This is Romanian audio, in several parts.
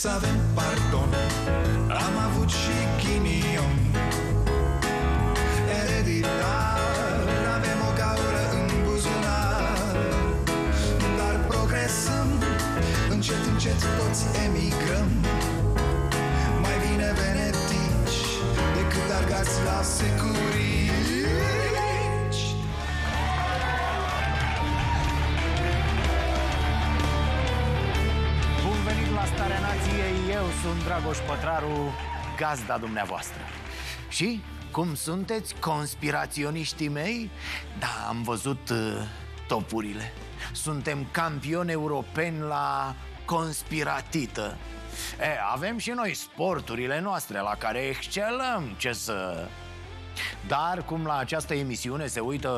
să avem pardon. Am avut și ghinion. Ereditar, avem o gaură în buzunar. Dar progresăm, încet, încet toți emigrăm. Mai bine venetici decât argați la securici eu sunt Dragoș Pătraru, gazda dumneavoastră. Și cum sunteți, conspiraționiștii mei? Da, am văzut uh, topurile. Suntem campioni europeni la conspiratită. E, Avem și noi sporturile noastre la care excelăm, ce să... Dar cum la această emisiune se uită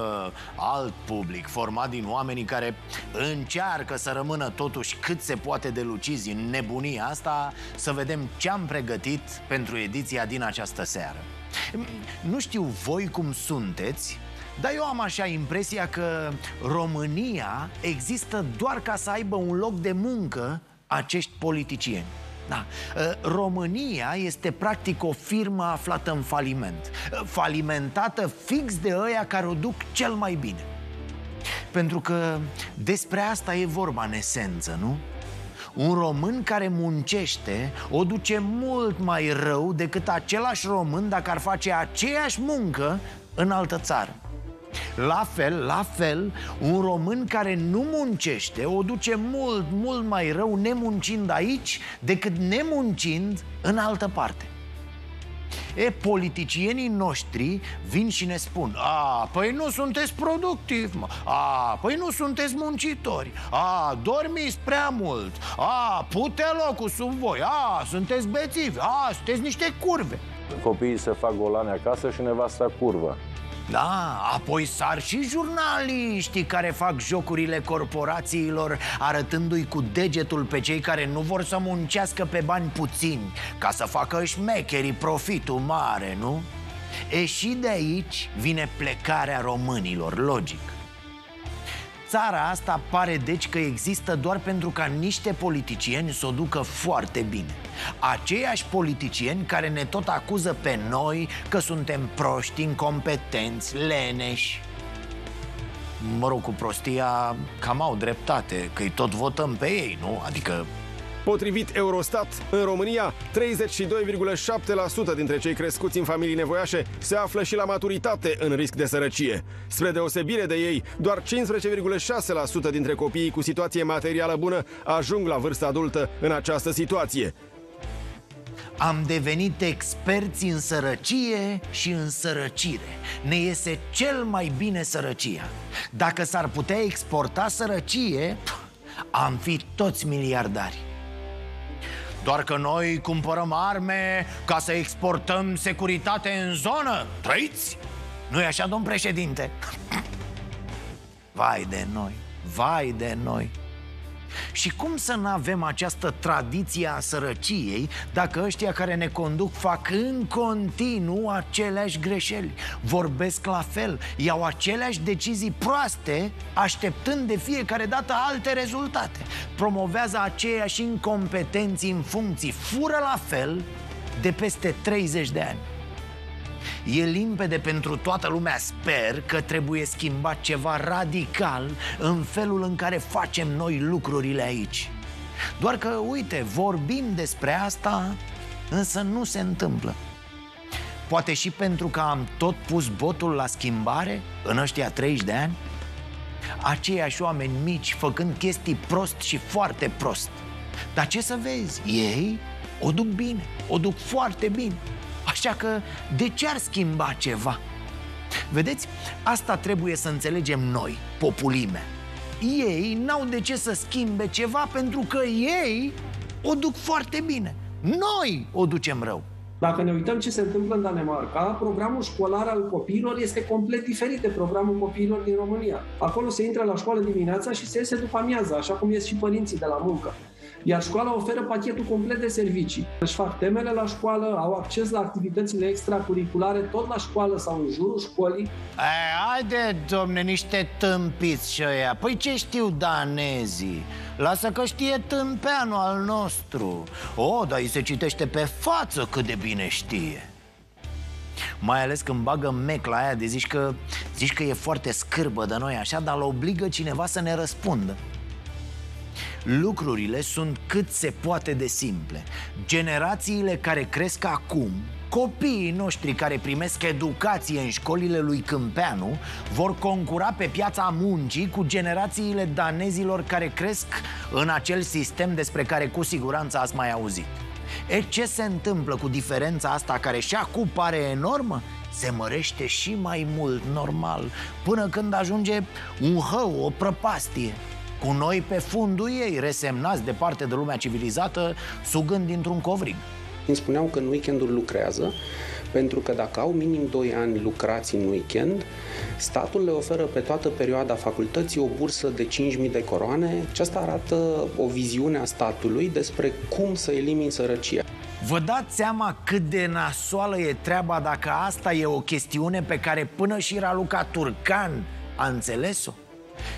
alt public format din oamenii care încearcă să rămână totuși cât se poate de lucizi în nebunia asta Să vedem ce am pregătit pentru ediția din această seară. Nu știu voi cum sunteți, dar eu am așa impresia că România există doar ca să aibă un loc de muncă acești politicieni da. România este practic o firmă aflată în faliment Falimentată fix de ăia care o duc cel mai bine Pentru că despre asta e vorba în esență, nu? Un român care muncește o duce mult mai rău decât același român dacă ar face aceeași muncă în altă țară la fel, la fel, un român care nu muncește o duce mult, mult mai rău nemuncind aici decât nemuncind în altă parte. E, politicienii noștri vin și ne spun A, păi nu sunteți productivi, mă. A, păi nu sunteți muncitori. A, dormiți prea mult. A, pute locul sub voi. A, sunteți bețivi. A, sunteți niște curve. Copiii se fac golane acasă și nevasta curvă da, apoi sar și jurnaliștii care fac jocurile corporațiilor Arătându-i cu degetul pe cei care nu vor să muncească pe bani puțini Ca să facă șmecherii profitul mare, nu? E și de aici vine plecarea românilor, logic Țara asta pare deci că există doar pentru ca niște politicieni să o ducă foarte bine Aceiași politicieni care ne tot acuză pe noi că suntem proști, incompetenți, leneși Mă rog, cu prostia cam au dreptate, că-i tot votăm pe ei, nu? Adică Potrivit Eurostat, în România, 32,7% dintre cei crescuți în familii nevoiașe se află și la maturitate în risc de sărăcie. Spre deosebire de ei, doar 15,6% dintre copiii cu situație materială bună ajung la vârsta adultă în această situație. Am devenit experți în sărăcie și în sărăcire Ne iese cel mai bine sărăcia Dacă s-ar putea exporta sărăcie, am fi toți miliardari doar că noi cumpărăm arme ca să exportăm securitate în zonă Trăiți? Nu-i așa, domn președinte? Vai de noi, vai de noi și cum să nu avem această tradiție a sărăciei dacă ăștia care ne conduc fac în continuu aceleași greșeli? Vorbesc la fel, iau aceleași decizii proaste așteptând de fiecare dată alte rezultate. Promovează aceiași incompetenții în funcții, fură la fel de peste 30 de ani E limpede pentru toată lumea, sper că trebuie schimbat ceva radical în felul în care facem noi lucrurile aici. Doar că, uite, vorbim despre asta, însă nu se întâmplă. Poate și pentru că am tot pus botul la schimbare în ăștia 30 de ani? Aceiași oameni mici făcând chestii prost și foarte prost. Dar ce să vezi, ei o duc bine, o duc foarte bine Așa că de ce ar schimba ceva? Vedeți, asta trebuie să înțelegem noi, populimea Ei n-au de ce să schimbe ceva pentru că ei o duc foarte bine Noi o ducem rău dacă ne uităm ce se întâmplă în Danemarca, programul școlar al copiilor este complet diferit de programul copiilor din România. Acolo se intră la școală dimineața și se iese după amiaza, așa cum ies și părinții de la muncă. Iar școala oferă pachetul complet de servicii. Își fac temele la școală, au acces la activitățile extracurriculare tot la școală sau în jurul școlii. E, haide, domne, niște tâmpiți și ăia. Păi ce știu danezii? Lasă că știe tâmpeanul al nostru O, dar îi se citește pe față cât de bine știe mai ales când bagă mec la aia de zici că, zici că e foarte scârbă de noi așa Dar îl obligă cineva să ne răspundă Lucrurile sunt cât se poate de simple. Generațiile care cresc acum Copiii noștri care primesc educație în școlile lui Câmpeanu Vor concura pe piața muncii cu generațiile danezilor care cresc în acel sistem despre care cu siguranță ați mai auzit. E, ce se întâmplă cu diferența asta care și acum pare enormă? Se mărește și mai mult, normal, până când ajunge un hău, o prăpastie cu noi pe fundul ei, resemnați departe de lumea civilizată, sugând dintr-un covrig. Îmi spuneau că în weekenduri lucrează, pentru că dacă au minim 2 ani lucrați în weekend, statul le oferă pe toată perioada facultății o bursă de 5.000 de coroane și asta arată o viziune a statului despre cum să elimini sărăcia. Vă dați seama cât de nasoală e treaba dacă asta e o chestiune pe care până și Raluca Turcan a înțeles-o?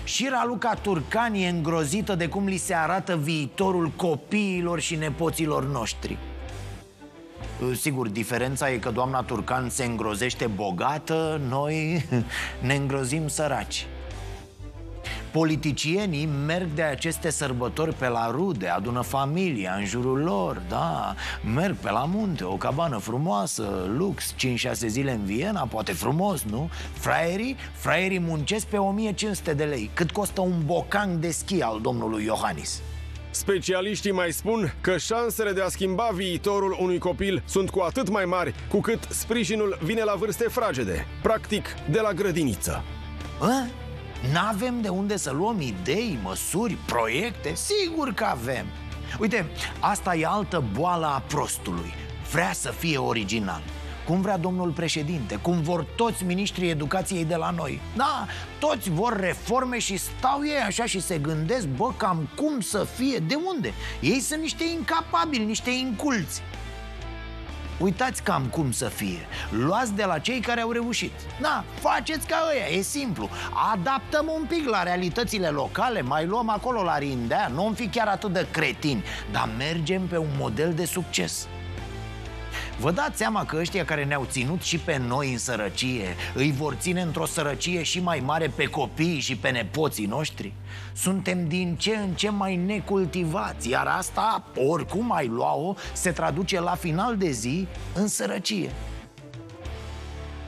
Și Raluca Turcan e îngrozită de cum li se arată viitorul copiilor și nepoților noștri. Sigur, diferența e că doamna Turcan se îngrozește bogată, noi ne îngrozim săraci Politicienii merg de aceste sărbători pe la rude, adună familia în jurul lor, da Merg pe la munte, o cabană frumoasă, lux, 5-6 zile în Viena, poate frumos, nu? Fraierii, fraierii muncesc pe 1500 de lei Cât costă un bocan de schi al domnului Iohannis Specialiștii mai spun că șansele de a schimba viitorul unui copil sunt cu atât mai mari cu cât sprijinul vine la vârste fragede, practic de la grădiniță. A? N-avem de unde să luăm idei, măsuri, proiecte? Sigur că avem. Uite, asta e altă boală a prostului. Vrea să fie original. Cum vrea domnul președinte, cum vor toți ministrii educației de la noi. Da, toți vor reforme și stau ei așa și se gândesc Bă, cam cum să fie, de unde? Ei sunt niște incapabili, niște inculți Uitați cam cum să fie. Luați de la cei care au reușit. Da, faceți ca ăia, e simplu. Adaptăm un pic la realitățile locale Mai luăm acolo la rindea Nu fi chiar atât de cretini Dar mergem pe un model de succes Vă dați seama că ăștia care ne-au ținut și pe noi în sărăcie Îi vor ține într-o sărăcie și mai mare pe copiii și pe nepoții noștri? Suntem din ce în ce mai necultivați Iar asta, oricum ai lua-o, se traduce la final de zi în sărăcie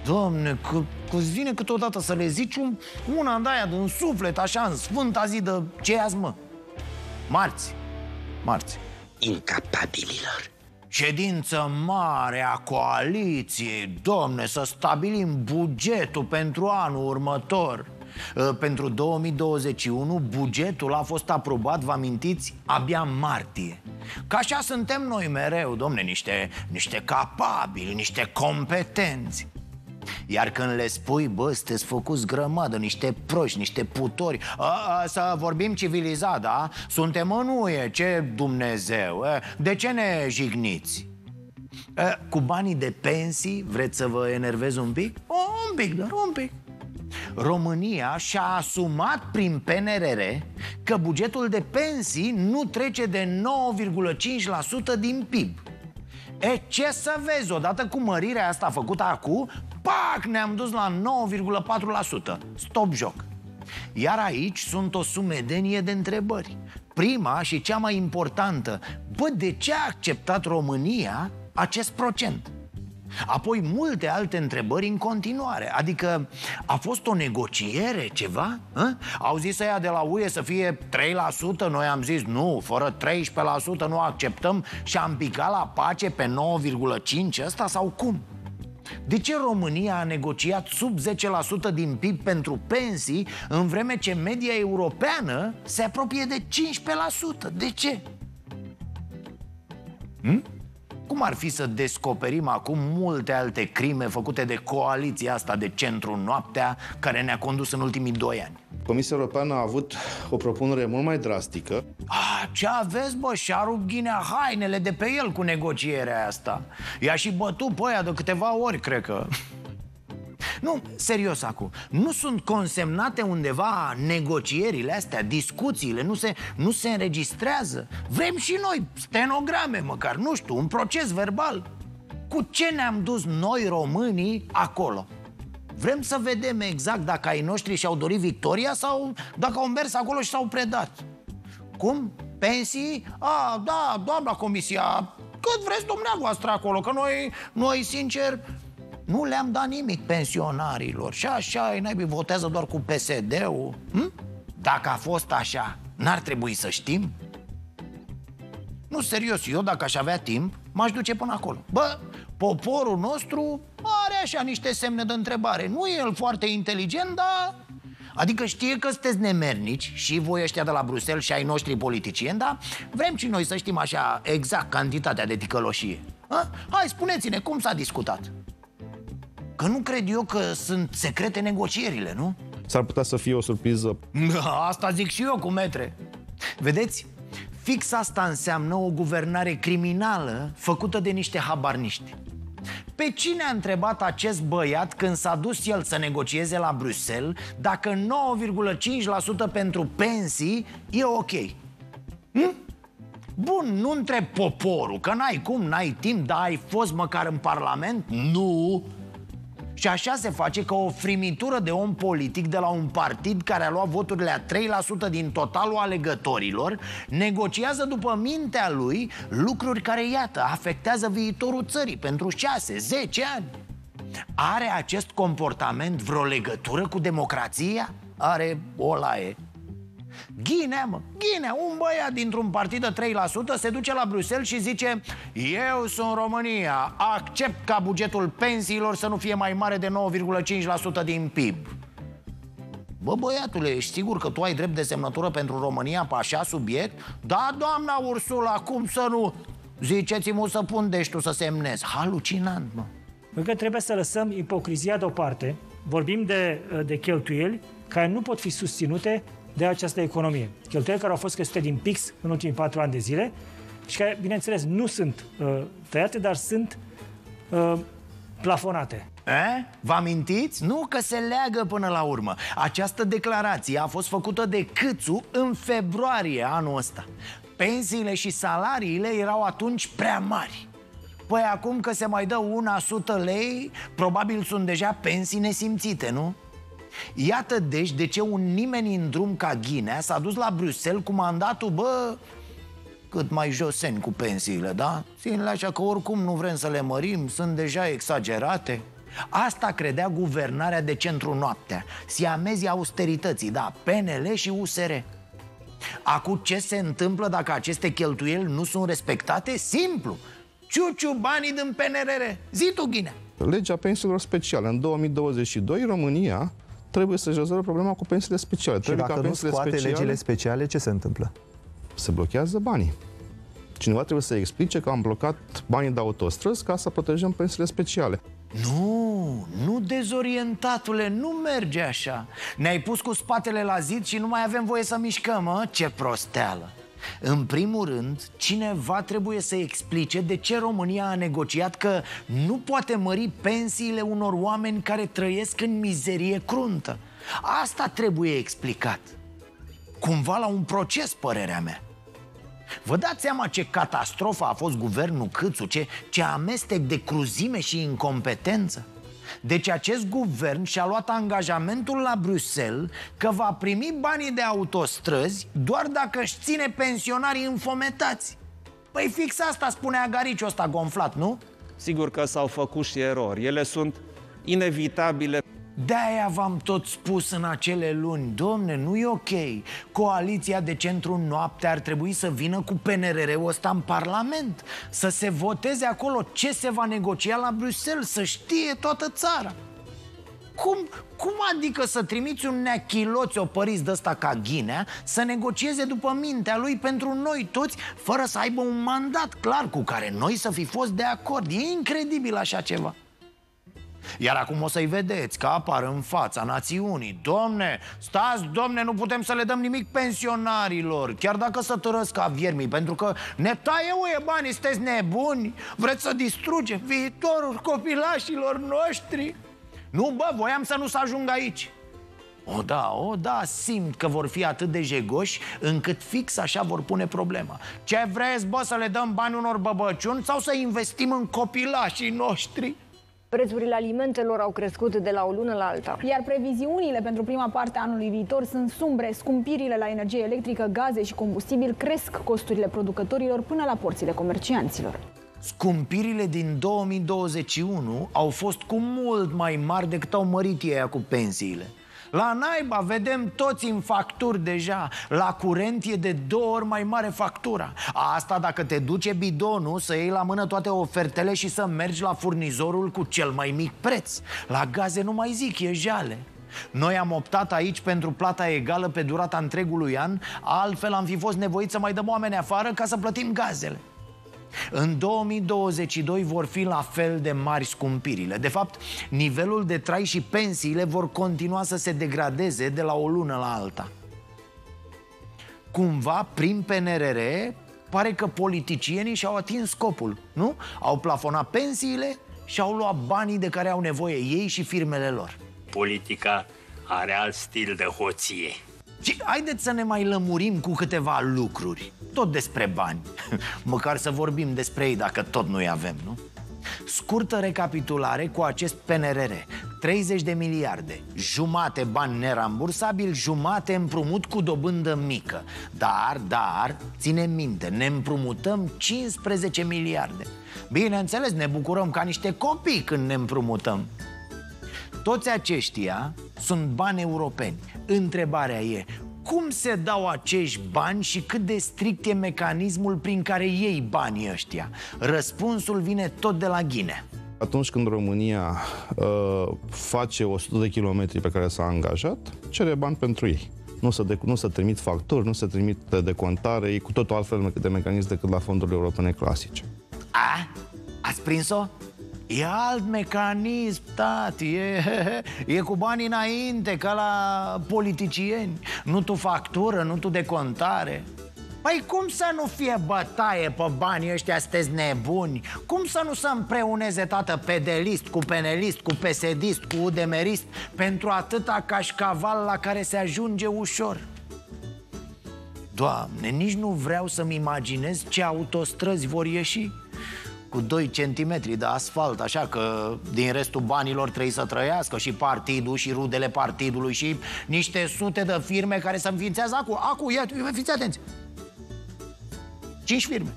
Doamne, că, că vine câteodată să le zici un, una de aia din suflet, așa, în sfânta zi de ce azi, mă? Marți, marți Incapabililor Ședință mare a coaliției, domne, să stabilim bugetul pentru anul următor. Ă, Pentru 2021 bugetul a fost aprobat, vă amintiți, abia în martie. Ca așa suntem noi mereu, domne, niște, niște capabili, niște competenți iar când le spui, bă, sunteți făcuți grămadă, niște proști, niște putori a, a, Să vorbim civilizat, da? Suntem în UE, ce Dumnezeu De ce ne jigniți? A, cu banii de pensii vreți să vă enervez un pic? O, un pic, dar un pic România și-a asumat prin PNRR că bugetul de pensii nu trece de 9,5% din PIB E, ce să vezi, odată cu mărirea asta făcută acum, pac, ne-am dus la 9,4%. Stop joc. Iar aici sunt o sumedenie de întrebări. Prima și cea mai importantă, bă, de ce a acceptat România acest procent? Apoi multe alte întrebări în continuare Adică a fost o negociere, ceva? A? Au zis ăia de la UE să fie 3% Noi am zis nu, fără 13% nu acceptăm Și am picat la pace pe 9,5% ăsta sau cum? De ce România a negociat sub 10% din PIB pentru pensii În vreme ce media europeană se apropie de 15%? De ce? Hm? Cum ar fi să descoperim acum multe alte crime făcute de coaliția asta de centru noaptea care ne-a condus în ultimii doi ani? Comisia Europeană a avut o propunere mult mai drastică. Ah, ce aveți, bă? Și-a rupt Ghinea hainele de pe el cu negocierea asta I-a și bătut pe aia de câteva ori, cred că Nu, serios acum Nu sunt consemnate undeva negocierile astea, discuțiile Nu se, nu se înregistrează Vrem și noi stenograme măcar, nu știu, un proces verbal Cu ce ne-am dus noi românii acolo? Vrem să vedem exact dacă ai noștri și-au dorit victoria Sau dacă au mers acolo și s-au predat Cum? Pensii? A, da, doamna comisia Cât vreți dumneavoastră acolo Că noi, noi sincer, nu le-am dat nimic pensionarilor Și așa, ei naibii votează doar cu PSD-ul hm? Dacă a fost așa, n-ar trebui să știm? Nu, serios, eu dacă aș avea timp, m-aș duce până acolo Bă, poporul nostru are așa niște semne de întrebare Nu e el foarte inteligent, dar... Adică știe că sunteți nemernici și voi ăștia de la Bruxelles și ai noștri politicieni Dar vrem și noi să știm așa exact cantitatea de ticăloșie ha? Hai, spuneți-ne, cum s-a discutat? Că nu cred eu că sunt secrete negocierile, nu? S-ar putea să fie o surpriză. Asta zic și eu cu metre Vedeți? Fix asta înseamnă o guvernare criminală făcută de niște habarniști pe cine a întrebat acest băiat când s-a dus el să negocieze la Bruxelles dacă 9,5% pentru pensii e ok? Hm? Bun, nu întreb poporul, că n-ai cum, n-ai timp, dar ai fost măcar în Parlament? Nu! Și așa se face că o frimitură de om politic de la un partid care a luat voturile a 3% din totalul alegătorilor negociază după mintea lui lucruri care, iată, afectează viitorul țării pentru 6-10 ani. Are acest comportament vreo legătură cu democrația? Are o laie. Ghinea, mă, Ghinea, un băiat dintr-un partid de 3% se duce la Bruxelles și zice Eu sunt România, accept ca bugetul pensiilor să nu fie mai mare de 9,5% din PIB Bă, băiatule, ești sigur că tu ai drept de semnătură pentru România pe așa subiect? Da, doamna Ursula, cum să nu? Ziceți-mă să pun deci tu să semnezi Halucinant, mă Încă trebuie să lăsăm ipocrizia deoparte Vorbim de, de cheltuieli care nu pot fi susținute de această economie. Cheltuieli care au fost crescute din pix în ultimii patru ani de zile și care, bineînțeles, nu sunt uh, tăiate, dar sunt uh, plafonate. E? Vă amintiți? Nu că se leagă până la urmă Această declarație a fost făcută de Câțu în februarie anul ăsta Pensiile și salariile erau atunci prea mari Păi acum că se mai dă una sută lei Probabil sunt deja pensii nesimțite, nu? Iată deci de ce un nimeni în drum ca Ghinea s-a dus la Bruxelles cu mandatul, bă, cât mai joseni cu pensiile, da? Țin așa că oricum nu vrem să le mărim, sunt deja exagerate Asta credea guvernarea de centru noaptea Siamezii austerității, da, PNL și USR Acum ce se întâmplă dacă aceste cheltuieli nu sunt respectate? Simplu Ciuciu banii din PNRR Zi tu, Ghinea Legea pensiilor speciale. În 2022, România trebuie să-și rezolve problema cu pensiile speciale. Și trebuie dacă nu scoate speciale, legile speciale, ce se întâmplă? Se blochează banii. Cineva trebuie să explice că am blocat banii de autostrăzi ca să protejăm pensiile speciale. Nu, nu dezorientatule, nu merge așa Ne-ai pus cu spatele la zid și nu mai avem voie să mișcăm, mă? Ce prosteală în primul rând, cineva trebuie să explice de ce România a negociat că nu poate mări pensiile unor oameni care trăiesc în mizerie cruntă. Asta trebuie explicat. Cumva la un proces, părerea mea. Vă dați seama ce catastrofă a fost guvernul Câțu, ce, ce amestec de cruzime și incompetență? Deci acest guvern și-a luat angajamentul la Bruxelles că va primi banii de autostrăzi doar dacă își ține pensionarii înfometați Păi fix asta spunea Gariciu ăsta gonflat, nu? Sigur că s-au făcut și erori. Ele sunt inevitabile. De-aia v-am tot spus în acele luni Domne, nu e ok. Coaliția de centru noapte ar trebui să vină cu PNRR-ul ăsta în Parlament Să se voteze acolo ce se va negocia la Bruxelles Să știe toată țara. Cum, cum adică să trimiți un neachiloți opăriți de ăsta ca Ghinea Să negocieze după mintea lui pentru noi toți Fără să aibă un mandat clar cu care noi să fi fost de acord? E incredibil așa ceva iar acum o să-i vedeți că apar în fața națiunii. Domne, stați, domne, nu putem să le dăm nimic pensionarilor Chiar dacă să tărăsc ca viermii Pentru că ne taie uie banii, sunteți nebuni? Vreți să distrugem viitorul copilașilor noștri? Nu, bă, voiam să nu să ajung aici. O, da, o, da, simt că vor fi atât de jegoși încât fix așa vor pune problema. Ce vreți, bă, să le dăm bani unor băbăciuni sau să investim în copilașii noștri? Prețurile alimentelor au crescut de la o lună la alta. Iar previziunile pentru prima parte a anului viitor sunt sumbre. Scumpirile la energie electrică, gaze și combustibil cresc costurile producătorilor până la porțile comercianților. Scumpirile din 2021 au fost cu mult mai mari decât au mărit ei cu pensiile la naiba, vedem toți în facturi deja. La curent e de două ori mai mare factura. Asta dacă te duce bidonul să iei la mână toate ofertele și să mergi la furnizorul cu cel mai mic preț. La gaze nu mai zic, e jale. Noi am optat aici pentru plata egală pe durata întregului an Altfel am fi fost nevoiți să mai dăm oameni afară ca să plătim gazele în 2022 vor fi la fel de mari scumpirile. De fapt, nivelul de trai și pensiile vor continua să se degradeze de la o lună la alta. Cumva, prin PNRR, pare că politicienii și-au atins scopul, nu? Au plafonat pensiile și au luat banii de care au nevoie ei și firmele lor. Politica are alt stil de hoție și haideți să ne mai lămurim cu câteva lucruri. Tot despre bani. Măcar să vorbim despre ei dacă tot nu-i avem, nu? Scurtă recapitulare cu acest PNRR 30 de miliarde. Jumate bani nerambursabil Jumate împrumut cu dobândă mică. Dar, dar, ține minte Ne împrumutăm 15 miliarde. Bineînțeles, ne bucurăm ca niște copii când ne împrumutăm toți aceștia sunt bani europeni Întrebarea e, cum se dau acești bani și cât de strict e mecanismul prin care iei banii ăștia? Răspunsul vine tot de la Ghine. Atunci când România uh, face 100 de kilometri pe care s-a angajat, cere bani pentru ei. Nu să, de, nu să trimit facturi, nu să trimit decontare, e cu totul altfel de mecanism decât la fondurile europene clasice. A? Ați prins-o? E alt mecanism, tati, e, e cu bani înainte, ca la politicieni. Nu tu factură, nu tu decontare. Păi cum să nu fie bătaie pe banii ăștia, sunteți nebuni? Cum să nu se împreuneze, tată, pedelist cu penelist, cu pesedist, cu udemerist Pentru atâta cașcaval la care se ajunge ușor? Doamne, nici nu vreau să-mi imaginez ce autostrăzi vor ieși cu 2 cm de asfalt, așa că din restul banilor trebuie să trăiască și partidul și rudele partidului și niște sute de firme care se înființează acu. Acu, ia, fiți atenți. 5 firme.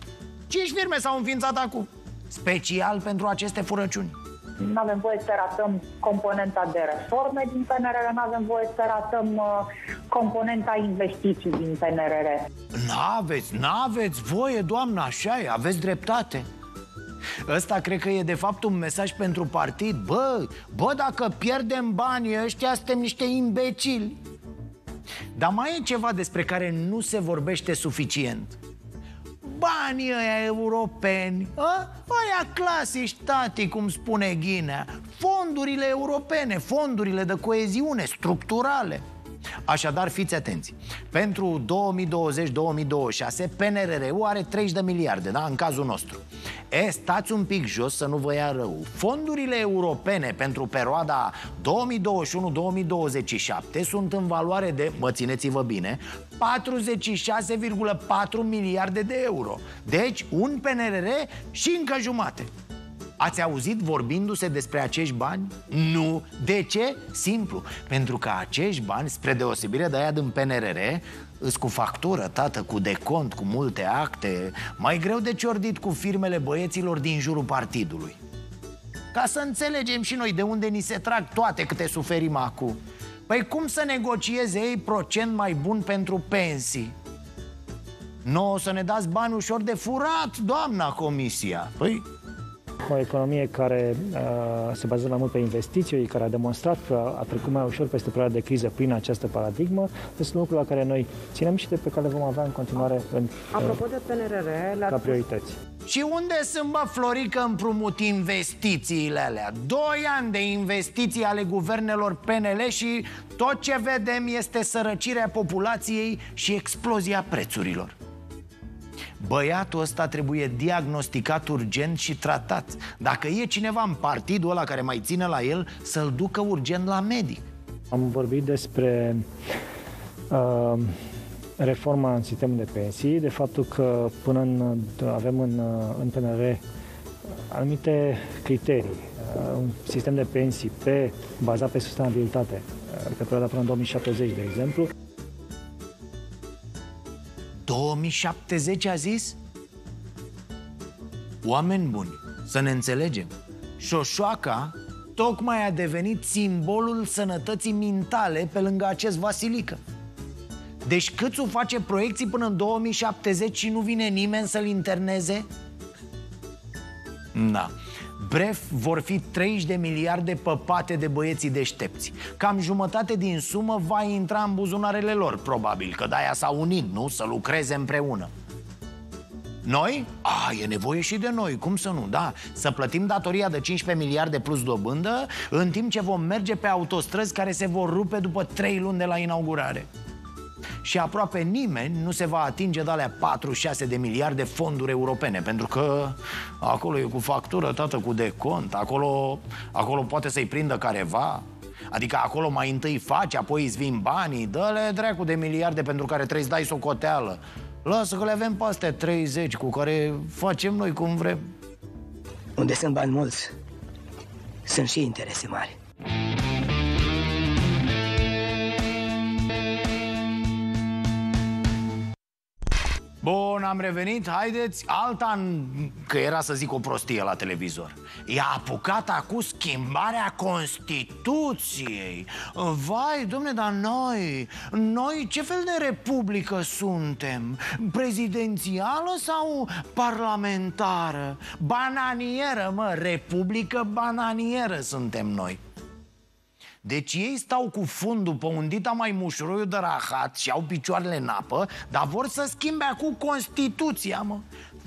5 firme s-au înființat acum, special pentru aceste furăciuni. Nu avem voie să ratăm componenta de reforme din PNRR, nu avem voie să ratăm uh, componenta investiții din PNRR. N-aveți, n-aveți voie, doamnă, așa e, aveți dreptate. Ăsta cred că e de fapt un mesaj pentru partid. Bă, bă, dacă pierdem banii ăștia, suntem niște imbecili. Dar mai e ceva despre care nu se vorbește suficient. Banii ăia europeni a? Aia clasici, tati, cum spune Ghinea. Fondurile europene, fondurile de coeziune, structurale Așadar, fiți atenți. Pentru 2020-2026 PNRR-ul are 30 de miliarde, da? În cazul nostru. E, stați un pic jos să nu vă ia rău. Fondurile europene pentru perioada 2021-2027 sunt în valoare de, mă țineți-vă bine 46,4 miliarde de euro. Deci un PNRR și încă jumate Ați auzit vorbindu-se despre acești bani? Nu. De ce? Simplu. Pentru că acești bani, spre deosebire de aia din PNRR, îs cu factură, tată, cu decont, cu multe acte Mai greu de ciordit cu firmele băieților din jurul partidului Ca să înțelegem și noi de unde ni se trag toate câte suferim acum Păi cum să negocieze ei procent mai bun pentru pensii? Nu o să ne dați bani ușor de furat, doamna comisia Păi o economie care uh, se bazează mai mult pe investiții, care a demonstrat că a trecut mai ușor peste perioada de criză prin această paradigmă, sunt lucruri la care noi ținem și de pe care le vom avea în continuare în, Apropo de PNRR, ca priorități. Și unde sunt, bă, Florică, împrumut investițiile alea? Doi ani de investiții ale guvernelor PNL și tot ce vedem este sărăcirea populației și explozia prețurilor Băiatul ăsta trebuie diagnosticat urgent și tratat. Dacă e cineva în partidul ăla care mai ține la el Să-l ducă urgent la medic. Am vorbit despre uh, reforma în sistemul de pensii De faptul că până în, avem în, în PNR anumite criterii uh, Un sistem de pensii pe, bazat pe sustenabilitate Pe perioada până în 2070, de exemplu 2070 a zis? Oameni buni, să ne înțelegem Șoșoaca tocmai a devenit simbolul sănătății mintale pe lângă acest Vasilică Deci Câțu face proiecții până în 2070 și nu vine nimeni să-l interneze? Da Bref, vor fi 30 de miliarde păpate de băieții deștepți Cam jumătate din sumă va intra în buzunarele lor, probabil Că de-aia s-au unit, nu? Să lucreze împreună noi? A, e nevoie și de noi, cum să nu, da Să plătim datoria de 15 miliarde plus dobândă În timp ce vom merge pe autostrăzi care se vor rupe după 3 luni de la inaugurare și aproape nimeni nu se va atinge de alea 4-6 de miliarde fonduri europene Pentru că acolo e cu factură, tată, cu decont Acolo, acolo poate să-i prindă careva. Adică acolo mai întâi faci, apoi îți vin banii Dă-le dracu de miliarde pentru care trebuie să dai socoteală. Lasă că le avem pe astea 30 cu care facem noi cum vrem. Unde sunt bani mulți, sunt și interese mari Bun, am revenit, haideți, alta, că era să zic o prostie la televizor I-a apucat acum schimbarea Constituției Vai, domne, dar noi, noi ce fel de republică suntem? Prezidențială sau parlamentară? Bananieră, mă, republică bananieră suntem noi deci ei stau cu fundul pe un dita mai mușuroiu de rahat și au picioarele în apă Dar vor să schimbe acum Constituția, mă.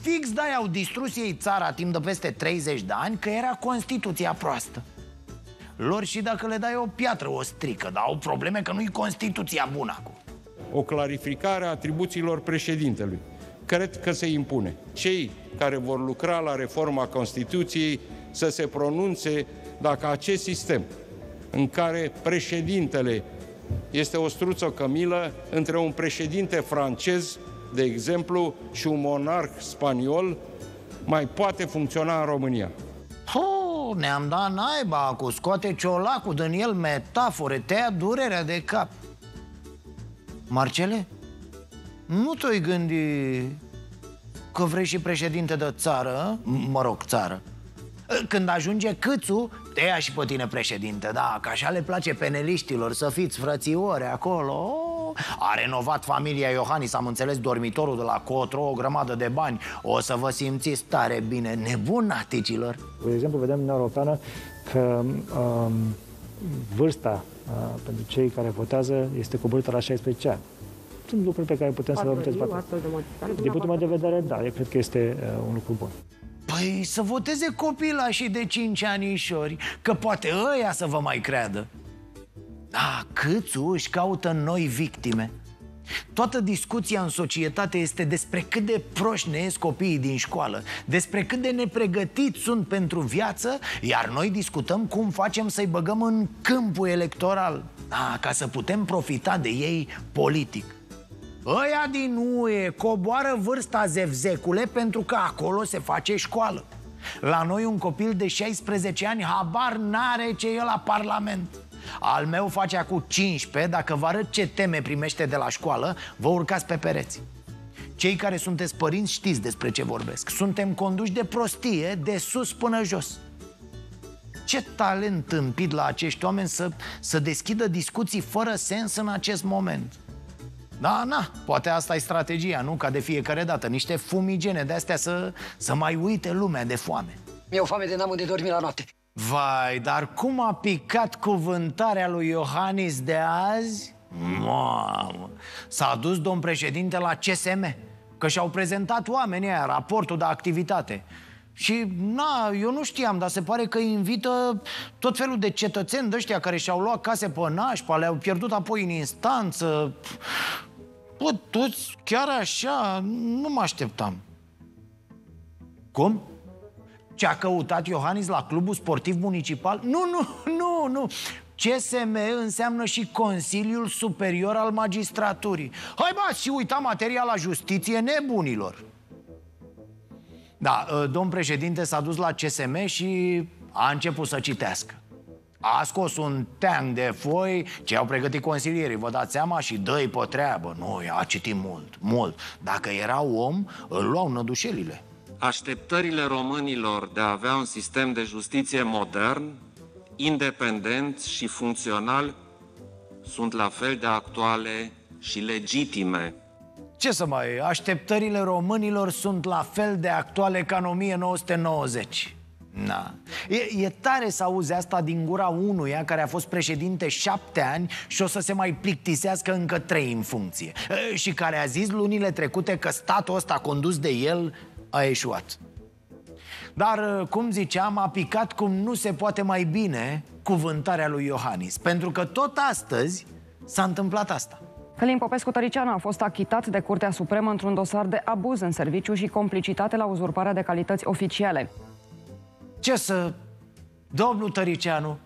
Fix de au distrus ei țara timp de peste 30 de ani că era Constituția proastă. Lor și dacă le dai o piatră, o strică Dar au probleme că nu-i Constituția bună acum. O clarificare a atribuțiilor președintelui. Cred că se impune. Cei care vor lucra la reforma Constituției să se pronunțe dacă acest sistem în care președintele este o struță cămilă între un președinte francez, de exemplu, și un monarh spaniol, mai poate funcționa în România. Oh, ne-am dat naiba cu scoate ciolacul din el metafore, te durerea de cap. Marcele, nu te-ai gândi că vrei și președinte de țară, mă rog, țară când ajunge câțu, te ia și pe tine președinte, da, că așa le place peneliștilor să fiți frățiori acolo. A renovat familia Iohannis, am înțeles, dormitorul de la Cotro, o grămadă de bani. O să vă simțiți tare bine, nebunaticilor. De exemplu, vedem în Europeană că um, vârsta uh, pentru cei care votează este coborâtă la 16 ani. Sunt lucruri pe care putem să le puteți Din punctul meu de vedere, da, eu cred că este uh, un lucru bun. Păi să voteze și de 5 anișori Că poate ăia să vă mai creadă. Da, câțu își caută noi victime? Toată discuția în societate este despre cât de proști ne ies copiii din școală Despre cât de nepregătiți sunt pentru viață Iar noi discutăm cum facem să-i băgăm în câmpul electoral. Da, Ca să putem profita de ei politic Ăia din UE coboară vârsta zevzecule pentru că acolo se face școală. La noi un copil de 16 ani habar n-are ce e la Parlament. Al meu face acum 15, dacă vă arăt ce teme primește de la școală, vă urcați pe pereți. Cei care sunteți părinți știți despre ce vorbesc. Suntem conduși de prostie, de sus până jos. Ce talent tâmpit la acești oameni să, să deschidă discuții fără sens în acest moment da, na, poate asta e strategia, nu? Ca de fiecare dată, niște fumigene de astea să, să mai uite lumea de foame Mi-e o foame de n-am unde dormi la noapte Vai, dar cum a picat cuvântarea lui Iohannis de azi? Mamă, s-a dus domn președinte la CSM Că și-au prezentat oamenii aia raportul de activitate și, na, eu nu știam, dar se pare că invită tot felul de cetățeni de ăștia care și-au luat case pe nașpa, le-au pierdut apoi în instanță Bă, toți chiar așa, nu mă așteptam. Cum? Ce a căutat Iohannis la clubul sportiv municipal? Nu, nu, nu, nu. CSM înseamnă și Consiliul Superior al Magistraturii. Hai bă, și uita materia la justiție nebunilor. Da, ă, domn președinte s-a dus la CSM și a început să citească. A scos un teang de foi ce au pregătit consilierii, vă dați seama, și dă-i pe treabă. Nu, a citit mult, mult. Dacă era om, îl luau nădușelile. Așteptările românilor de a avea un sistem de justiție modern, independent și funcțional sunt la fel de actuale și legitime. Ce să mai, așteptările românilor sunt la fel de actuale ca în 1990. Na. E, e tare să auzi asta din gura unuia care a fost președinte șapte ani și o să se mai plictisească încă trei în funcție e, Și care a zis lunile trecute că statul ăsta condus de el a eșuat Dar, cum ziceam, a picat cum nu se poate mai bine cuvântarea lui Iohannis Pentru că tot astăzi s-a întâmplat asta Călin Popescu Tăricianu a fost achitat de Curtea Supremă într-un dosar de abuz în serviciu și complicitate la uzurparea de calități oficiale. Ce să... Domnul Tăricianu,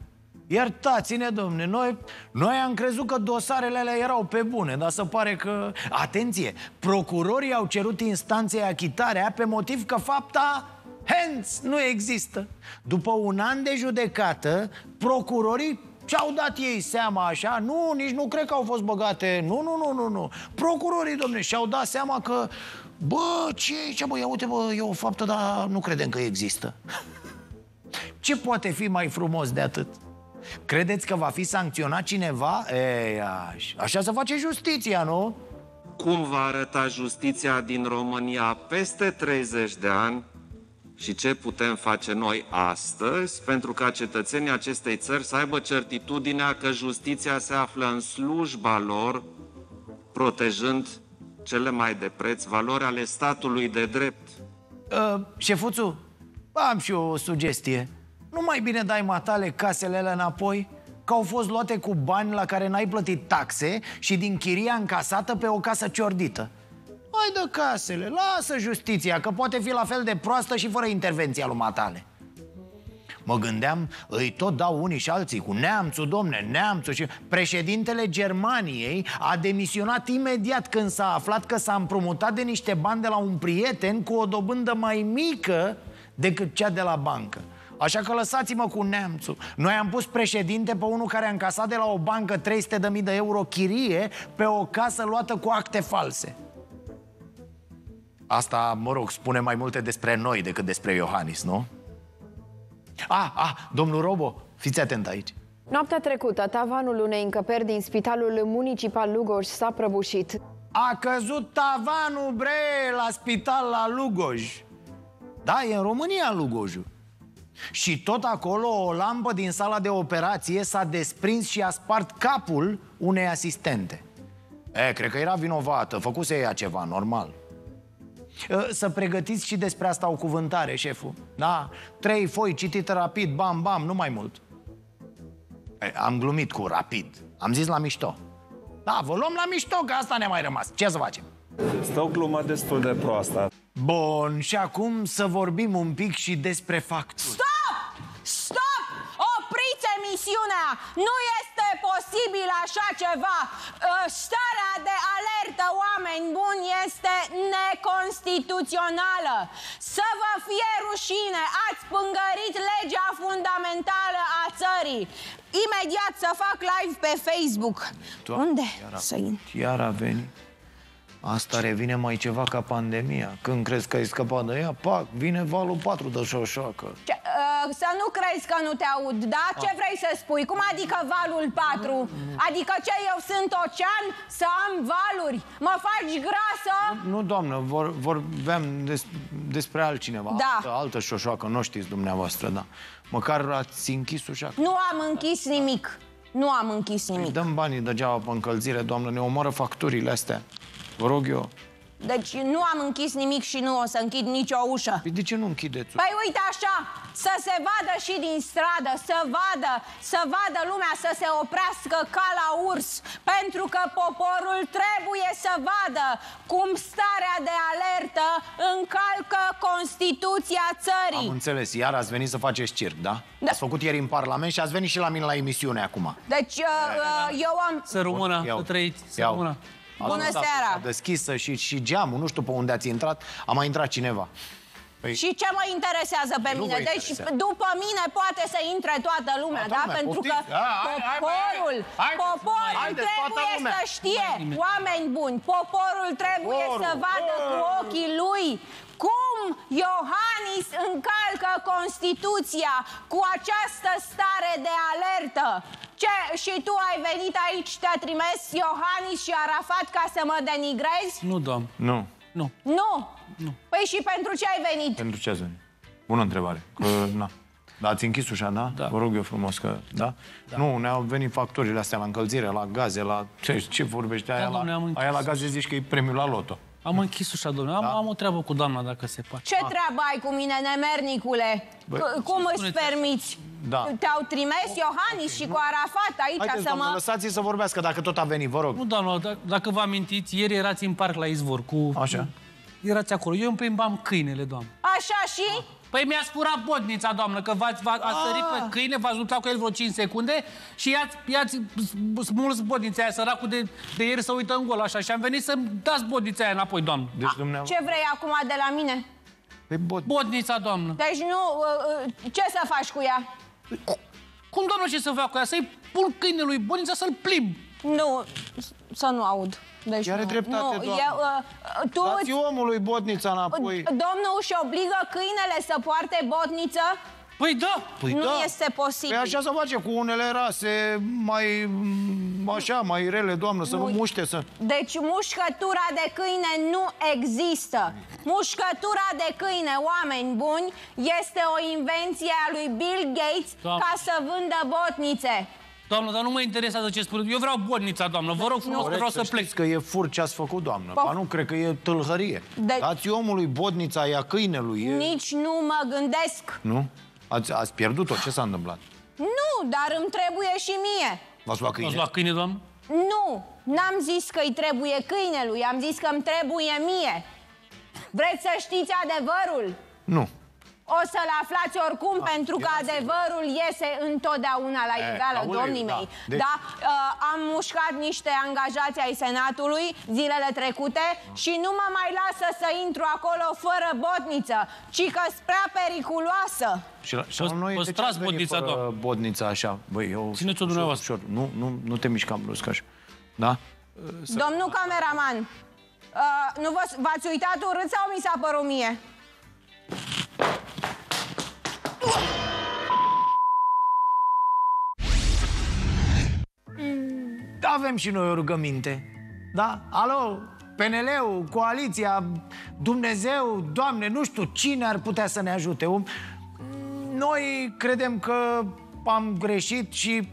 iertați-ne, domne, noi, noi am crezut că dosarele alea erau pe bune, dar se pare că... Atenție, procurorii au cerut instanței achitarea pe motiv că fapta hence nu există. După un an de judecată, procurorii și-au dat ei seama așa Nu, nici nu cred că au fost băgate Nu, nu, nu, nu, nu Procurorii, domne, și-au dat seama că Bă, ce e aici, bă, ia uite, bă, e o faptă, dar nu credem că există Ce poate fi mai frumos de atât? Credeți că va fi sancționat cineva? Ei, așa se face justiția, nu? Cum va arăta justiția din România peste 30 de ani și ce putem face noi astăzi pentru ca cetățenii acestei țări să aibă certitudinea că justiția se află în slujba lor, protejând cele mai de preț valori ale statului de drept. Uh, șefuțu, am și o sugestie. Nu mai bine dai matale casele alea înapoi? Că au fost luate cu bani la care n-ai plătit taxe și din chiria încasată pe o casă ciordită. Hai de casele, lasă justiția, că poate fi la fel de proastă și fără intervenția lui Matale. Mă gândeam, îi tot dau unii și alții cu neamțul, domne, neamțul și Președintele Germaniei a demisionat imediat când s-a aflat că s-a împrumutat de niște bani de la un prieten cu o dobândă mai mică decât cea de la bancă. Așa că lăsați-mă cu neamțul. Noi am pus președinte pe unul care a încasat de la o bancă 300.000 de euro chirie Pe o casă luată cu acte false Asta, mă rog, spune mai multe despre noi decât despre Iohannis, nu? Ah, ah, domnul Robo, fiți atent aici. Noaptea trecută, tavanul unei încăperi din spitalul municipal Lugoj s-a prăbușit. A căzut tavanul, bre, la spital la Lugoj. Da, e în România Lugojul. Și tot acolo o lampă din sala de operație s-a desprins și a spart capul unei asistente. E, cred că era vinovată, făcuse ea ceva, normal să pregătiți și despre asta o cuvântare, șeful Da? Trei foi citite rapid, bam, bam, nu mai mult Am glumit cu rapid Am zis la mișto Da, vă luăm la mișto, că asta ne-a mai rămas Ce să facem? Este o glumă destul de proastă Bun, și acum să vorbim un pic și despre facturi Stop! Stop! Opriți emisiunea! Nu este posibil așa ceva! Starea de alertă, oameni buni, este neconstituțională! Să vă fie rușine! Ați pângărit legea fundamentală a țării! Imediat să fac live pe Facebook. Doamne, Unde iar a, să intru? Iar a venit Asta revine mai ceva ca pandemia Când crezi că ai scăpat de ea, pac, vine valul 4 de șoșoacă Ce, uh, să nu crezi că nu te aud, da? Ce vrei să spui? Cum adică valul 4? Adică ce, eu sunt ocean să am valuri? Mă faci grasă? Nu, doamnă, vor, vorbeam des, despre altcineva Da. altă, altă șoșoacă, nu știți dumneavoastră, da Măcar ați închis ușa Nu am închis nimic. Nu am închis nimic. Dăm banii degeaba pe încălzire, doamnă, ne omoară facturile astea Vă rog eu Deci nu am închis nimic și nu o să închid nicio ușă. Păi de ce nu închideți? Păi uite așa, să se vadă și din stradă, să vadă, să vadă lumea să se oprească ca la urs, pentru că poporul trebuie să vadă cum starea de alertă încalcă Constituția țării. Am înțeles, iar ați venit să faceți circ, da? Da. Ați făcut ieri în Parlament și ați venit și la mine la emisiune acum. Deci uh, uh, eu am... Să rămână, Iau. să trăiți, să Iau. rămână. Ați Bună lăsat seara! ușa Deschisă și, și geamul, nu știu pe unde ați intrat, a mai intrat cineva. Păi, Și ce mă interesează pe Nu vă mine? Deci interesează. după mine poate să intre toată lumea, Toată da? lumea, Pentru că poftiți? Da, hai, hai, poporul, hai, hai. Haideți, poporul haideți, toată trebuie lumea. să știe, oameni buni, poporul trebuie Poporul, să vadă cu poporul. ochii lui cum Iohannis încalcă Constituția cu această stare de alertă. Ce? Și tu ai venit aici, te-a trimis Iohannis și Arafat ca să mă denigrezi? Nu, doamnă. Nu. Nu. Nu. Păi și pentru ce ai venit? Pentru ce ați venit? Bună întrebare. Că, na. Da, ați închis ușa, da? da? Vă rog eu frumos că, da? da. Nu, ne-au venit facturile astea la încălzire, la gaze, la... Ce, ce vorbește aia, domnule, am la, închis. aia la gaze zici că e premiul la loto. Am închis ușa, domnule. Am, Da? am o treabă cu doamna, dacă se poate. Ce treabă ai cu mine, nemernicule? Bă, C- Cum îți spuneți? permiți? Da. Te-au trimis Iohannis și cu Arafat aici Haideți, să doamnă, mă... lăsați-i să vorbească dacă tot a venit, vă rog. Nu, doamnă, da- dacă vă amintiți, ieri erați în parc la izvor cu... Așa. Erați acolo. Eu îmi plimbam câinele, doamnă. Așa și? Păi mi-a spurat bodnița, doamnă, că v-ați, v-a, a sărit Ah. pe câine, v-ați luptat cu el vreo 5 secunde și i-ați, i-ați smuls bodnița aia, săracul de, de ieri să uită în gol așa și am venit să-mi dați bodnița aia înapoi, doamnă. Deci, dumneavoastră... Ce vrei acum de la mine? Pe bot. Bodnița, doamnă. Deci nu... uh, uh, Ce să faci cu ea? Cum, doamnă, ce să fac cu ea? Să-i pun câinelui bodnița să-l plimb. Nu, să nu aud. Deci Are nu, dreptate, nu, doamnă. eu, uh, tu Dați omului botnița înapoi. Domnul își obligă câinele să poarte botniță? Păi da! Păi nu da. este posibil. Păi așa se face cu unele rase mai, m, așa, mai rele, doamnă, să nu Nu. muște, să... Deci mușcătura de câine nu există. Mușcătura de câine, oameni buni, este o invenție a lui Bill Gates Doamne. ca să vândă botnițe. Doamnă, dar nu mă interesează ce spune. Eu vreau bodnița, doamnă. Vă rog frumos, vreau să plec. știți că e fur ce ați făcut, doamnă. Pof. Ba nu, cred că e tâlhărie. De- Dați omului bodnița aia câinelui. E... Nici nu mă gândesc. Nu? Ați, ați pierdut-o? Ce s-a întâmplat? Nu, dar îmi trebuie și mie. V-ați luat câine? Ați luat câine, doamnă? Nu, n-am zis că îi trebuie câinelui, am zis că îmi trebuie mie. Vreți să știți adevărul? Nu. O să-l aflați oricum, pentru că adevărul iese întotdeauna la E, iveală, aoleu, domnii da. mei. Deci- Da? Uh, am mușcat niște angajați ai Senatului zilele trecute și nu mă mai lasă să intru acolo fără botniță, ci că prea periculoasă. Și la, și la Păs- noi, de ce păstrați ați venit bodnița, fără doamnă. bodnița așa? Băi, eu... Țineți-o ușor, dumneavoastră. Ușor. Nu, nu, nu te mișcam brusc așa. Da? Domnul cameraman, uh, nu vă, v-ați uitat urât sau mi s-a părut mie? Da, avem și noi o rugăminte. Da? Alo, PNL-ul, coaliția, Dumnezeu, Doamne, nu știu cine ar putea să ne ajute. Um, Noi credem că am greșit și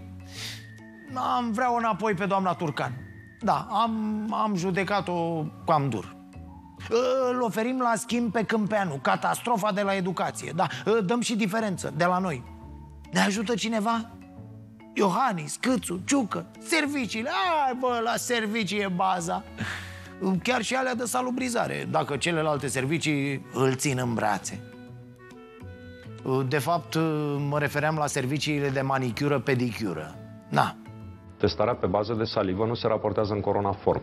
am vrea înapoi pe doamna Turcan. Da, am, am judecat-o cam dur. Îl oferim la schimb pe Câmpeanu, catastrofa de la educație. Da, dăm și diferență de la noi. Ne ajută cineva? Iohannis, Câțu, Ciucă, serviciile, ai bă, la servicii e baza Chiar și alea de salubrizare, dacă celelalte servicii îl țin în brațe De fapt, mă refeream la serviciile de manicură, pedicură Na, Testarea pe bază de salivă nu se raportează în coronaform.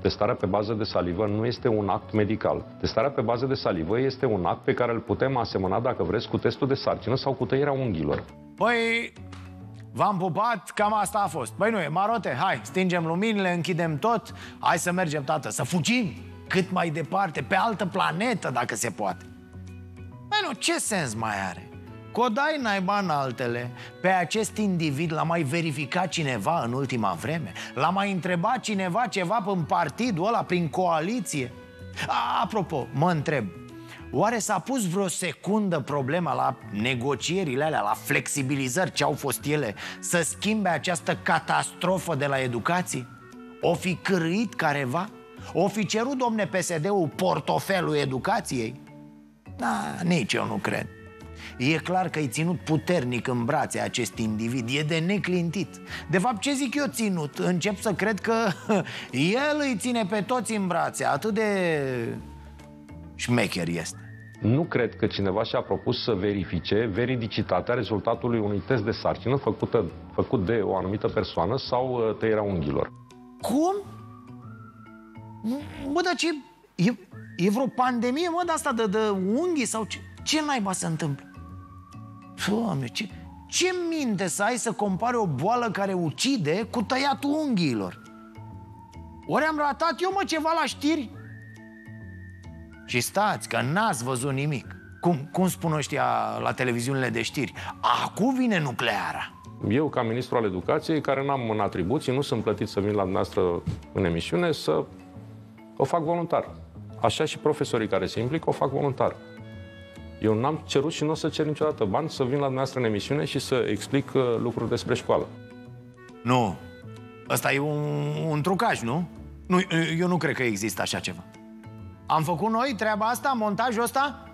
Testarea pe bază de salivă nu este un act medical. Testarea pe bază de salivă este un act pe care îl putem asemăna, dacă vreți, cu testul de sarcină sau cu tăierea unghiilor. Păi, v-am pupat, cam asta a fost Băi nu e, marote, hai, stingem luminile, închidem tot Hai să mergem, tată, să fugim cât mai departe, pe altă planetă, dacă se poate Băi nu, ce sens mai are? Că o dai naiba în altele Pe acest individ l-a mai verificat cineva în ultima vreme? L-a mai întrebat cineva ceva în partidul ăla, prin coaliție? A, apropo, mă întreb Oare s-a pus vreo secundă problema la negocierile alea, la flexibilizări ce au fost ele Să schimbe această catastrofă de la educație? O fi cârâit careva? O fi cerut, domne PSD-ul, portofelul educației? Da, nici eu nu cred E clar că ai ținut puternic în brațe acest individ E de neclintit De fapt, ce zic eu ținut? Încep să cred că el îi ține pe toți în brațe Atât de șmecher este Nu cred că cineva și-a propus să verifice veridicitatea rezultatului unui test de sarcină făcută, făcut de o anumită persoană sau uh, tăierea unghiilor. Cum? Bă, dar ce... E, e vreo pandemie, mă, de asta de, de unghii sau ce? Ce naiba se întâmplă? Doamne, ce, ce minte să ai să compare o boală care ucide cu tăiatul unghiilor? Ori am ratat eu, mă, ceva la știri? Și stați, că n-ați văzut nimic cum, cum spun ăștia la televiziunile de știri Acum vine nucleara Eu, ca ministru al educației, care n-am în atribuții, nu sunt plătit să vin la dumneavoastră în emisiune, să o fac voluntar. Așa și profesorii care se implică o fac voluntar. Eu n-am cerut și nu o să cer niciodată bani să vin la dumneavoastră în emisiune și să explic uh, lucruri despre școală. Nu. Ăsta e un, un trucaj, nu? nu? Eu nu cred că există așa ceva. Am făcut noi treaba asta, montajul ăsta?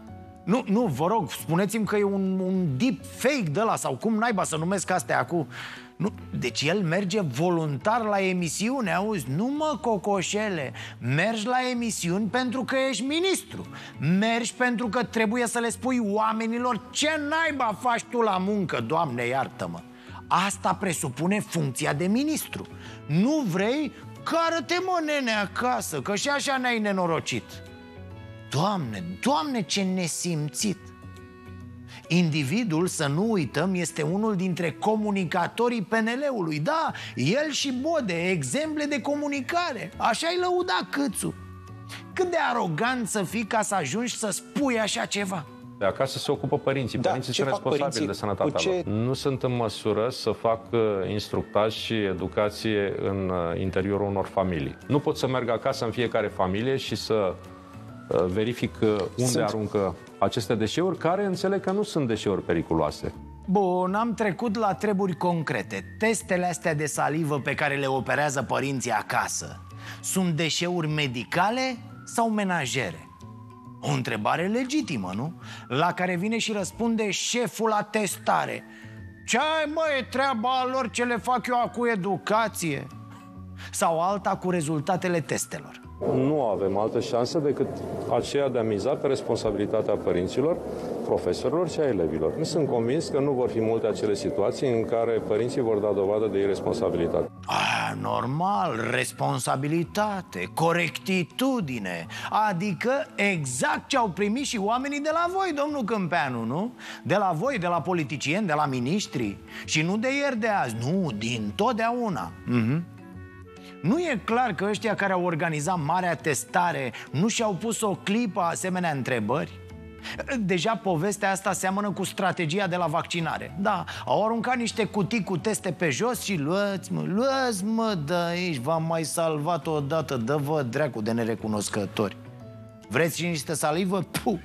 Nu, nu, vă rog, spuneți-mi că e un, un deep fake de la sau cum naiba să numesc astea acum. Nu, deci el merge voluntar la emisiune, auzi? Nu mă, cocoșele. Mergi la emisiuni pentru că ești ministru. Mergi pentru că trebuie să le spui oamenilor Ce naiba faci tu la muncă, doamne iartă-mă. Asta presupune funcția de ministru. Nu vrei? Cară-te mă, nene, acasă Că și așa ne-ai nenorocit. Doamne, doamne, ce nesimțit Individul, să nu uităm, este unul dintre comunicatorii PNL-ului Da, el și Bode, exemple de comunicare Așa-i lăuda Câțu Cât de arogant să fii ca să ajungi să spui așa ceva de acasă se ocupă părinții. Da, părinții sunt responsabili de sănătatea ce... lor. Nu sunt în măsură să fac uh, instructaj și educație în uh, interiorul unor familii. Nu pot să merg acasă în fiecare familie și să uh, verific unde sunt... aruncă aceste deșeuri, care înțeleg că nu sunt deșeuri periculoase. Bun, am trecut la treburi concrete. Testele astea de salivă pe care le operează părinții acasă sunt deșeuri medicale sau menajere? O întrebare legitimă, nu? La care vine și răspunde șeful la testare Ce ai, mă, e treaba lor ce le fac eu cu educație? Sau alta cu rezultatele testelor nu avem altă șansă decât aceea de a miza pe responsabilitatea părinților, profesorilor și a elevilor. Nu sunt convins că nu vor fi multe acele situații în care părinții vor da dovadă de irresponsabilitate. A, normal, responsabilitate, corectitudine Adică exact ce au primit și oamenii de la voi, domnul Câmpeanu, nu? De la voi, de la politicieni, de la miniștri Și nu de ieri de azi, nu, din totdeauna mm-hmm. Nu e clar că ăștia care au organizat marea testare nu și-au pus o clipă asemenea întrebări? Deja povestea asta seamănă cu strategia de la vaccinare Da, au aruncat niște cutii cu teste pe jos și luați mă, luați mă de aici V-am mai salvat odată, dă-vă dracu de nerecunoscători Vreți și niște salivă? Puh!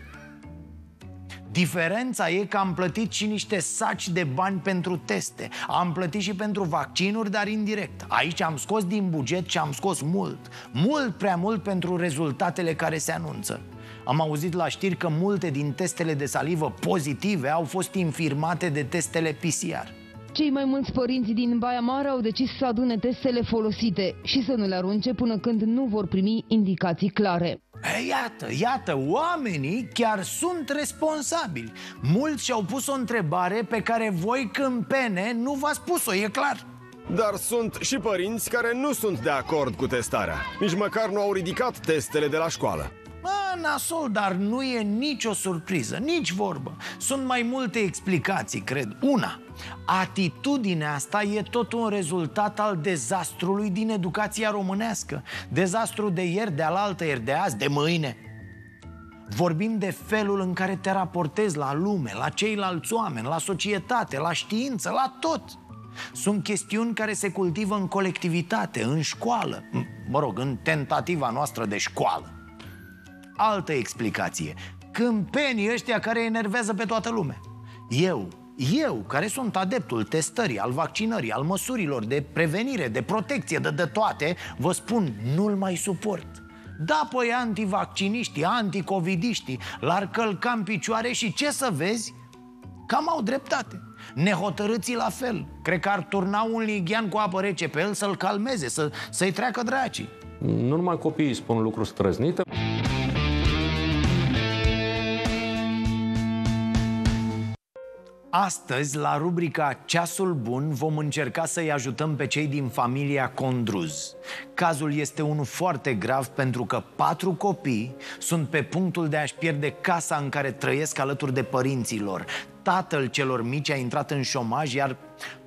Diferența e că am plătit și niște saci de bani pentru teste. Am plătit și pentru vaccinuri, dar indirect. Aici am scos din buget și am scos mult. Mult prea mult pentru rezultatele care se anunță. Am auzit la știri că multe din testele de salivă pozitive au fost infirmate de testele PCR. Cei mai mulți părinți din Baia Mare au decis să adune testele folosite și să nu le arunce până când nu vor primi indicații clare. E, iată, iată, oamenii chiar sunt responsabili. Mulți și-au pus o întrebare pe care voi câmpene nu v-ați pus-o, e clar. Dar sunt și părinți care nu sunt de acord cu testarea. Nici măcar nu au ridicat testele de la școală Bă, nasol, dar nu e nicio surpriză, nici vorbă. Sunt mai multe explicații, cred. Una, atitudinea asta e tot un rezultat al dezastrului din educația românească. Dezastru de ieri, de alaltă ieri, de azi, de mâine. Vorbim de felul în care te raportezi la lume, la ceilalți oameni, la societate, la știință, la tot. Sunt chestiuni care se cultivă în colectivitate, în școală. Mă rog, în tentativa noastră de școală altă explicație. Câmpenii ăștia care enervează pe toată lumea. Eu, eu, care sunt adeptul testării, al vaccinării, al măsurilor de prevenire, de protecție, de, de toate Vă spun, nu-l mai suport. Da, păi antivacciniștii, anticovidiștii L-ar călca în picioare și ce să vezi? Cam au dreptate. Nehotărâții la fel. Cred că ar turna un lighean cu apă rece pe el Să-l calmeze, să, să-i treacă dracii. Nu numai copiii spun lucruri străznite Astăzi, la rubrica Ceasul Bun, vom încerca să-i ajutăm pe cei din familia Condruz. Cazul este unul foarte grav pentru că patru copii sunt pe punctul de a-și pierde casa în care trăiesc alături de părinții lor. Tatăl celor mici a intrat în șomaj, iar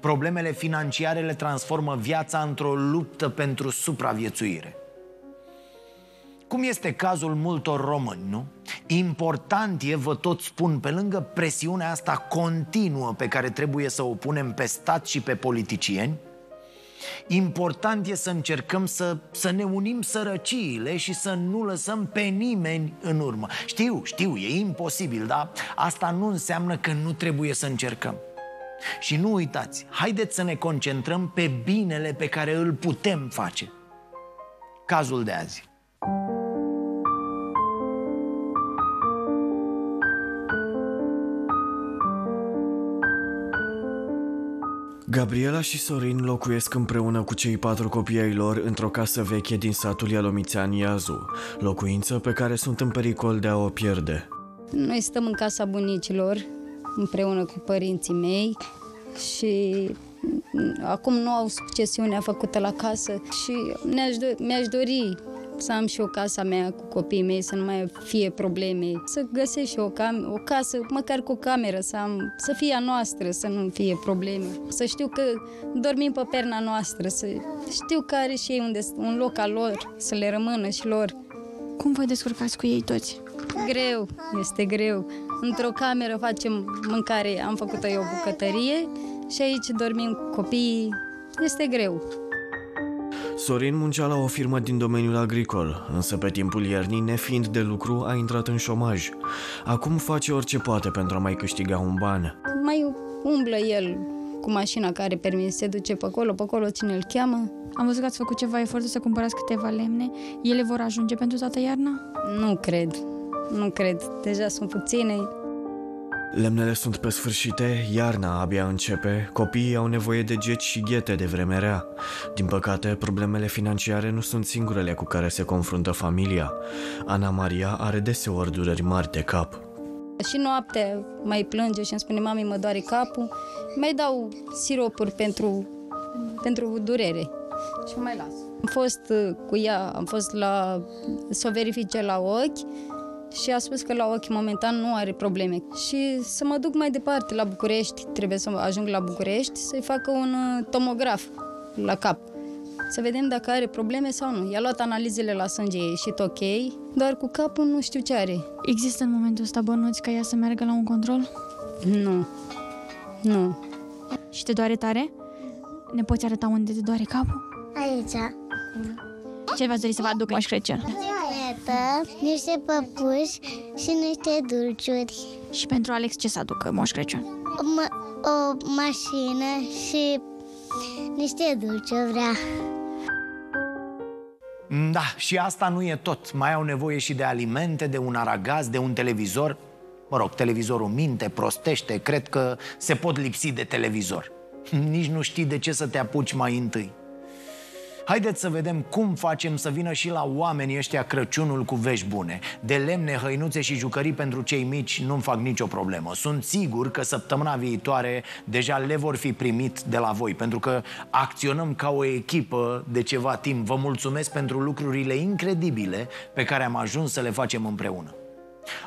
problemele financiare le transformă viața într-o luptă pentru supraviețuire. Cum este cazul multor români, nu? Important e, vă tot spun, pe lângă presiunea asta continuă pe care trebuie să o punem pe stat și pe politicieni, Important e să încercăm să, să ne unim sărăciile și să nu lăsăm pe nimeni în urmă. Știu, știu, e imposibil, dar asta nu înseamnă că nu trebuie să încercăm. Și nu uitați, haideți să ne concentrăm pe binele pe care îl putem face. Cazul de azi Gabriela și Sorin locuiesc împreună cu cei patru copii ai lor într-o casă veche din satul Ialomițean Iazu, locuință pe care sunt în pericol de a o pierde. Noi stăm în casa bunicilor împreună cu părinții mei și acum nu au succesiunea făcută la casă și mi-aș, do- mi-aș dori să am și o casa mea cu copiii mei, să nu mai fie probleme, să găsesc și o, cam- o casă, măcar cu o cameră, să, am, să fie a noastră, să nu fie probleme. Să știu că dormim pe perna noastră, să știu că are și ei unde, un loc al lor, să le rămână și lor. Cum vă descurcați cu ei toți? Greu, este greu. Într-o cameră facem mâncare, am făcut eu o bucătărie și aici dormim copiii. Este greu. Sorin muncea la o firmă din domeniul agricol, însă pe timpul iernii, nefiind de lucru, a intrat în șomaj. Acum face orice poate pentru a mai câștiga un ban. Mai umblă el cu mașina care permis, se duce pe acolo, pe acolo cine îl cheamă. Am văzut că ați făcut ceva eforturi să cumpărați câteva lemne. Ele vor ajunge pentru toată iarna? Nu cred, nu cred. Deja sunt puține. Lemnele sunt pe sfârșite, iarna abia începe, copiii au nevoie de geci și ghete de vreme rea. Din păcate, problemele financiare nu sunt singurele cu care se confruntă familia. Ana Maria are deseori dureri mari de cap. Și noaptea mai plânge și îmi spune, mami, mă doare capul. Mai dau siropuri pentru, pentru durere și mai las. Am fost uh, cu ea, am fost la, să o verifice la ochi și a spus că la ochi momentan nu are probleme. Și să mă duc mai departe la București, trebuie să ajung la București, să-i facă un uh, tomograf la cap. Să vedem dacă are probleme sau nu. I-a luat analizele la sânge, e ieșit ok, doar cu capul nu știu ce are. Există în momentul ăsta bănuți ca ea să meargă la un control? Nu. Nu. Și te doare tare? Ne poți arăta unde te doare capul? Aici. Ce v-ați dori să vă aducă Moș Crăciun? Țioletă, niște păpuși și niște dulciuri. Și pentru Alex ce să aducă Moș Crăciun? O, ma- o mașină și niște dulciuri vrea. Da, și asta nu e tot Mai au nevoie și de alimente, de un aragaz, de un televizor Mă rog, televizorul minte, prostește Cred că se pot lipsi de televizor Nici nu știi de ce să te apuci mai întâi Haideți să vedem cum facem să vină și la oamenii ăștia Crăciunul cu vești bune. De lemne, hăinuțe și jucării pentru cei mici nu-mi fac nicio problemă. Sunt sigur că săptămâna viitoare deja le vor fi primit de la voi Pentru că acționăm ca o echipă de ceva timp. Vă mulțumesc pentru lucrurile incredibile pe care am ajuns să le facem împreună.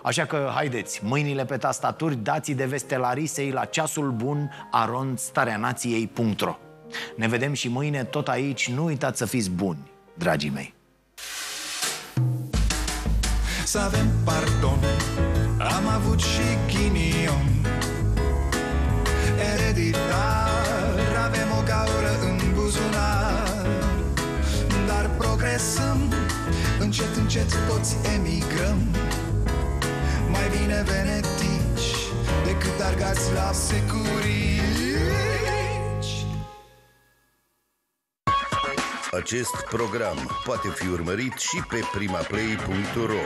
Așa că haideți, mâinile pe tastaturi, dați de veste Larisei la ceasul bun arondstareanației.ro Ne vedem și mâine tot aici, nu uitați să fiți buni, dragii mei. Să avem pardon. Am avut și ghinion. Ereditar Avem o gaură în buzunar. Dar progresăm. Încet, încet toți emigrăm. Mai bine venetici Decât argați la securici Acest program poate fi urmărit și pe primaplay.ro